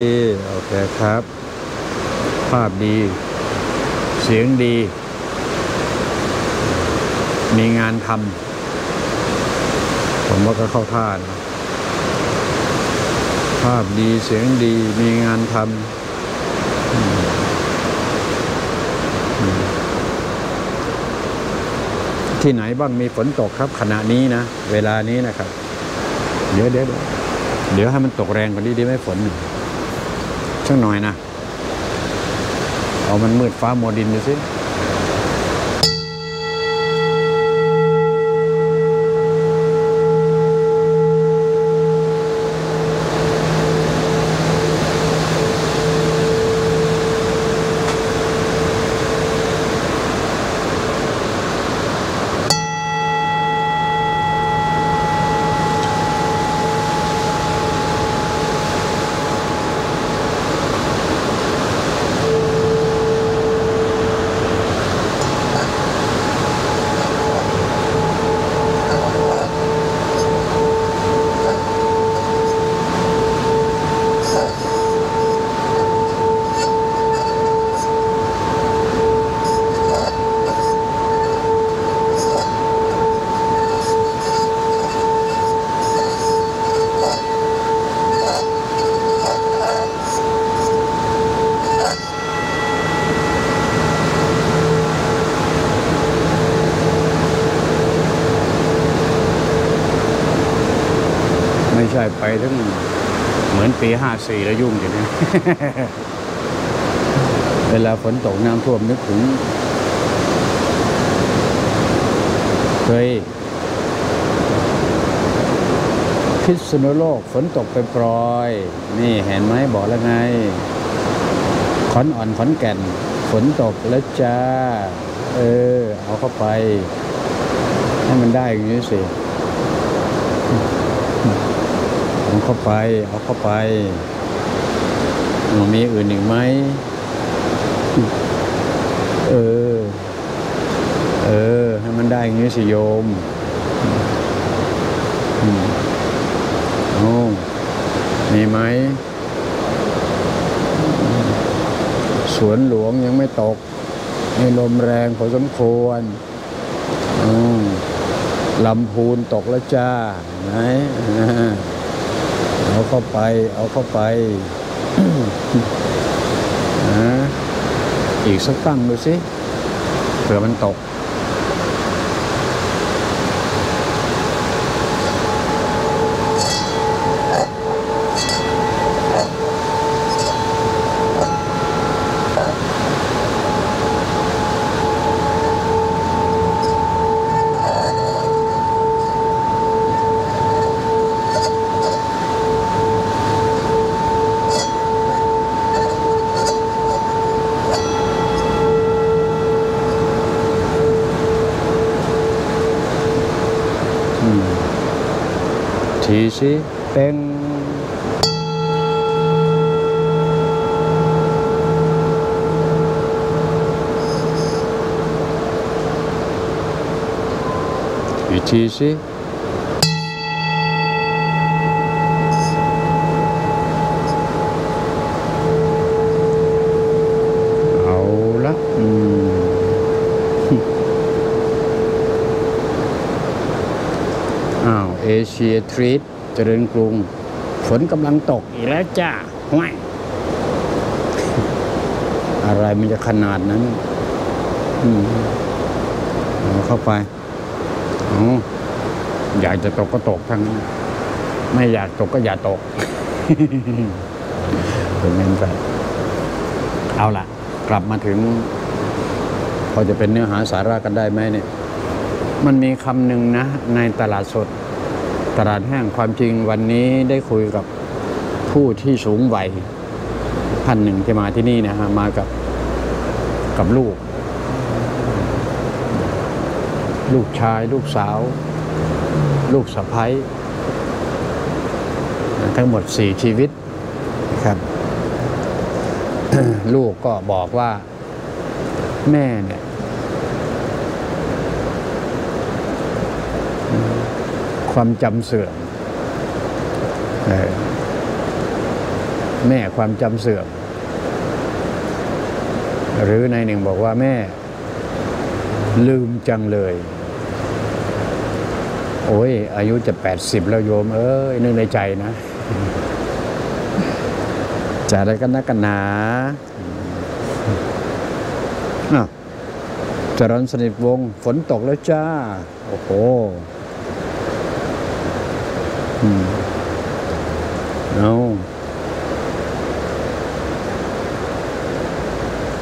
โอเคครับ ภาพดี เสียงดี มีงานทำผมว่าก็เข้าท่าน ภาพดีเสียงดี มีงานทำที่ไหนบ้างมีฝนตกครับขณะนี้นะ เวลานี้นะครับ เดี๋ยวเดี๋ยวเดี๋ยวเดี๋ยวให้มันตกแรงกว่านี้ดีไหมฝน สักหน่อยนะ เอามันมืดฟ้ามัวดินดูสิ ช่ไปทั้งเหมือนปีห้าสี่แล้วยุ่งอยู่เนี่ยเวลาฝนตกน้ำท่วมนึกถึง เคยพิษณุโลกฝนตกไปปรอย นี่เห็นไหมบอกแล้วไง ขอนอ่อนขอนแก่น ฝนตกแล้วจ้า เออ เอาเข้าไป ให้มันได้อย่างนี้สิ เอาเข้าไป เอาเข้าไปมีอื่นอีกไหม เออ เออ ให้มันได้อย่างนี้สิโยมอืมโอ้มีไหม สวนหลวงยังไม่ตกมีลมแรงพอสมควรอืมลำพูนตกแล้วจ้า ไหน เอาเข้าไป เอาเข้าไปนะอีกสักตั้งดูสิเผื่อมันตก ทีสิเป็นอีกทีสิเอาละอืมอ้าว เอเชียทรีตเจริญกรุง ฝนกำลังตกอีกแล้วจ้าห้วยอะไรมันจะขนาดนั้นอืมเอาเข้าไปเอาอยากจะตกก็ตกทั้งนั้นไม่อยากตกก็อย่าตกเป็นเงินไปเอาล่ะ กลับมาถึง พอจะเป็นเนื้อหาสาระกันได้ไหมเนี่ย มันมีคำหนึ่งนะ ในตลาดสด ตลาดแห้งความจริงวันนี้ได้คุยกับผู้ที่สูงวัยท่านหนึ่งที่มาที่นี่นะฮะมากับกับลูก ลูกชาย ลูกสาว ลูกสะพ้ยทั้งหมดสี่ชีวิตนะครับ ลูกก็บอกว่าแม่เนี่ย ความจำเสื่อมแม่ความจำเสื่อม หรือในหนึ่งบอกว่าแม่ ลืมจังเลย โอ้ย อายุจะ80แล้วโยม เอ้ย นึกในใจนะจะอะไรกันนะกันหนาจรันสนิทวง ฝนตกแล้วจ้า โอ้โห เอา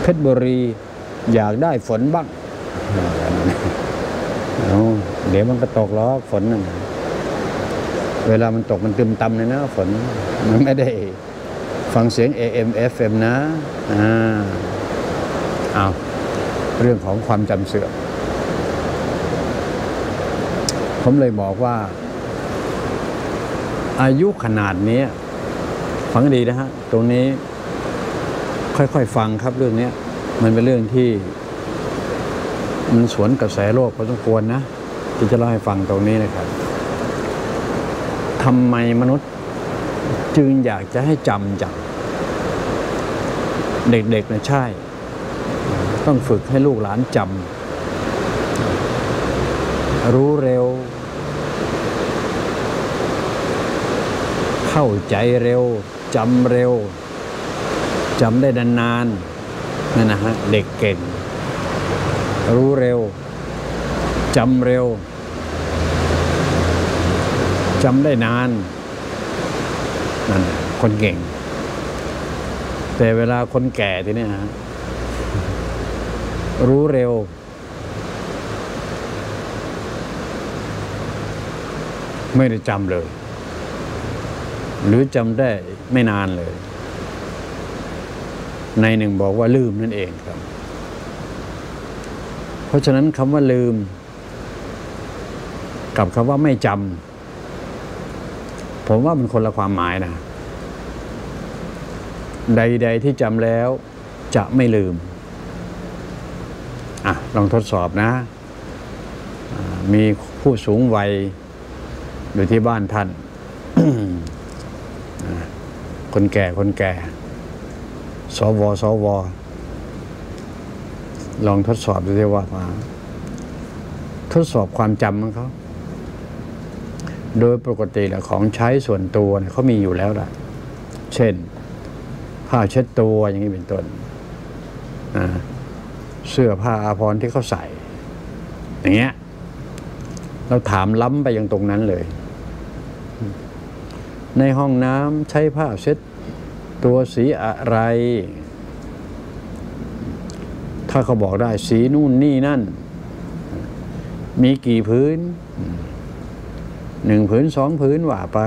เพชรบุรี อยากได้ฝนบ้างเอาเดี๋ยวมันก็ตกล้อฝนน่ะเวลามันตกมันตึมตำเลยนะฝน มันไม่ได้ฟังเสียง AM FM นะ อ่าเอาเรื่องของความจำเสื่อมผมเลยบอกว่า อายุขนาดนี้ฟังดีนะฮะ ตรงนี้ค่อยๆฟังครับเรื่องนี้มันเป็นเรื่องที่ มันสวนกระแสโลกพอสมควรนะ ที่จะเล่าให้ฟังตรงนี้นะครับทำไมมนุษย์จึงอยากจะให้จำจังเด็กๆนะใช่ ต้องฝึกให้ลูกหลานจำรู้เร็ว เข้าใจเร็วจำเร็วจำได้นานๆนั่นนะฮะเด็กเก่ง รู้เร็วจำเร็วจำได้นานนั่นคนเก่ง แต่เวลาคนแก่ทีนี้ฮะรู้เร็ว ไม่ได้จำเลย หรือจำได้ไม่นานเลย ในหนึ่งบอกว่าลืมนั่นเองครับ เพราะฉะนั้นคำว่าลืม กับคำว่าไม่จำผมว่ามันคนละความหมายนะ ใด ๆ ที่จำแล้วจะไม่ลืม อะ ลองทดสอบนะ มีผู้สูงวัยอยู่ที่บ้านท่าน คนแก่คนแก่ สวสว ลองทดสอบดูสิว่ามาทดสอบความจำของเขา โดยปกติแหล้วของใช้ส่วนตัวเนี่ยเขามีอยู่แล้วล่ะ เช่น ผ้าเช็ดตัวอย่างนี้เป็นต้นเสื้อผ้าอาภรณ์ที่เขาใส่ อย่างเงี้ย เราถามล้ำไปยังตรงนั้นเลย ในห้องน้ำใช้ผ้าเช็ดตัวสีอะไร ถ้าเขาบอกได้สีนู่นนี่นั่น มีกี่พื้นหนึ่งผืนสองผืนว่าไป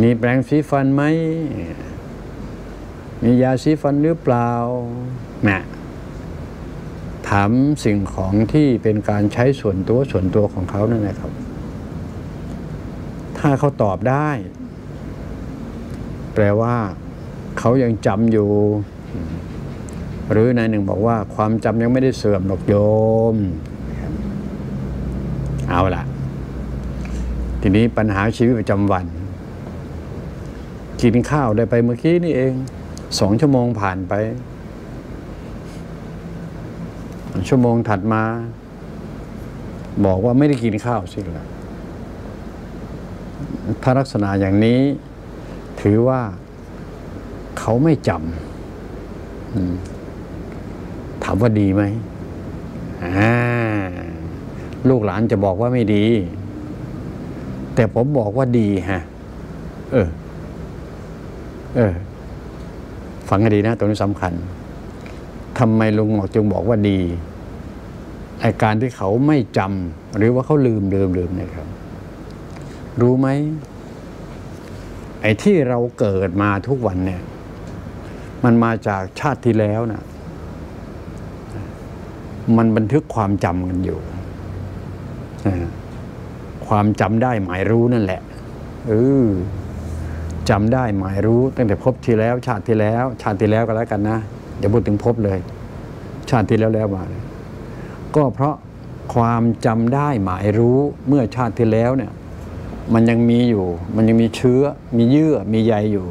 มีแปรงสีฟันไหม มียาสีฟันหรือเปล่านะถามสิ่งของที่เป็นการใช้ส่วนตัวส่วนตัวของเขานั่นแหละครับ ถ้าเขาตอบได้ แปลว่าเขายังจำอยู่ หรือนายหนึ่งบอกว่า ความจำยังไม่ได้เสื่อมหรอกโยม เอาละทีนี้ปัญหาชีวิตประจำวัน กินข้าวได้ไปเมื่อกี้นี่เองสองชั่วโมงผ่านไป ชั่วโมงถัดมา บอกว่าไม่ได้กินข้าวสิละ ถ้าลักษณะอย่างนี้ถือว่าเขาไม่จำถามว่าดีไหมลูกหลานจะบอกว่าไม่ดี แต่ผมบอกว่าดีฮะ เออ เออ ฟังให้ดีนะ ตรงนี้สำคัญทำไมลุงหมอกจึงบอกว่าดีไอการที่เขาไม่จำหรือว่าเขาลืมลืมลืมเนี่ยครับ รู้ไหม ไอ้ที่เราเกิดมาทุกวันเนี่ย มันมาจากชาติที่แล้วนะมันบันทึกความจำกันอยู่ ความจำได้หมายรู้นั่นแหละเออจำได้หมายรู้ตั้งแต่พบที่แล้ว ชาติที่แล้ว ชาติที่แล้วก็แล้วกันนะอย่าพูดถึงพบเลย ชาติที่แล้วแล้วมาก็เพราะความจำได้หมายรู้เมื่อชาติที่แล้วเนี่ย มันยังมีอยู่ มันยังมีเชื้อ มีเยื่อ มีใยอยู่